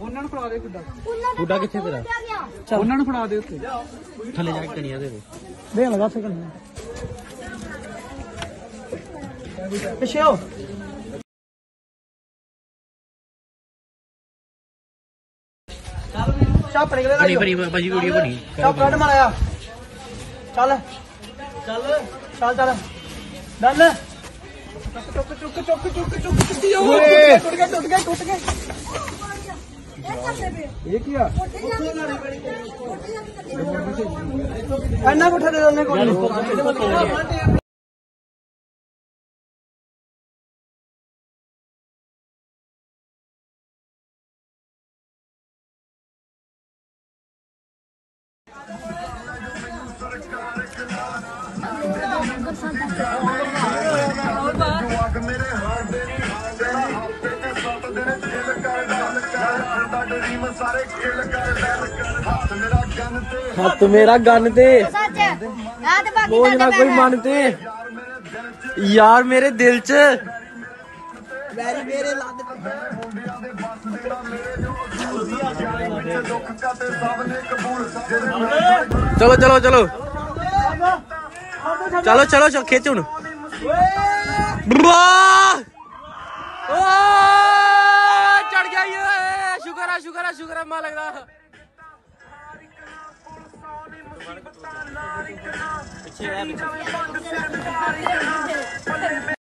ਉਹਨਾਂ ਨੂੰ ਫੜਾ ਦੇ ਗੁੱਡਾ ਗੁੱਡਾ ਕਿੱਥੇ ਤੇਰਾ ਉਹਨਾਂ ਨੂੰ ਫੜਾ ਦੇ ਉੱਤੇ ਥੱਲੇ ਜਾ ਕੇ ਕਣੀਆਂ ਦੇ ਦੇ ਦੇ ਲਗਾ ਸੇ ਕਰਨਾ ਪਿੱਛੇ ਹੋ ਚਾਪ ਨਿਕਲੇ ਬਣੀ ਬਣੀ ਭਾਜੀ ਵੀਡੀਓ ਬਣੀ ਚਾਪ ਕੱਢ ਮਾਰਿਆ ਚੱਲ ਚੱਲ ਚੱਲ ਚੱਲ ਡਨ ਟੁੱਕ ਟੁੱਕ ਟੁੱਕ ਟੁੱਕ ਟੁੱਕ ਟੁੱਕ ਟੁੱਟੀ ਜਾਓ ਟੁੱਟ ਗਿਆ ਟੁੱਟ ਗਿਆ ਟੁੱਟ ਗਿਆ ये? किया अन्ना उठा दे को सरकार ਹੱਥ ਮੇਰਾ ਗੰਨ ਤੇ ਸੱਚ ਆ ਤੇ ਬਾਕੀ ਬੋਝ ਨਾ ਕੋਈ। ਮਨ ਤੇ। ਯਾਰ ਮੇਰੇ ਦਿਲ 'ਚ। ਵੈਰੀ ਮੇਰੇ ਲੱਦ ਚਲੋ ਚਲੋ ਚਲੋ। ਚਲੋ ਚਲੋ ਚਲੋ ਖਿੱਚ ਹੁਣ। ਵਾਹ ਤੁਹਾਡਾ ਸ਼ੁਕਰ ਅੰਮਾ ਲੱਗਦਾ। ਪਿੱਛੇ ਰਹਿ ਪਿੱਛੇ।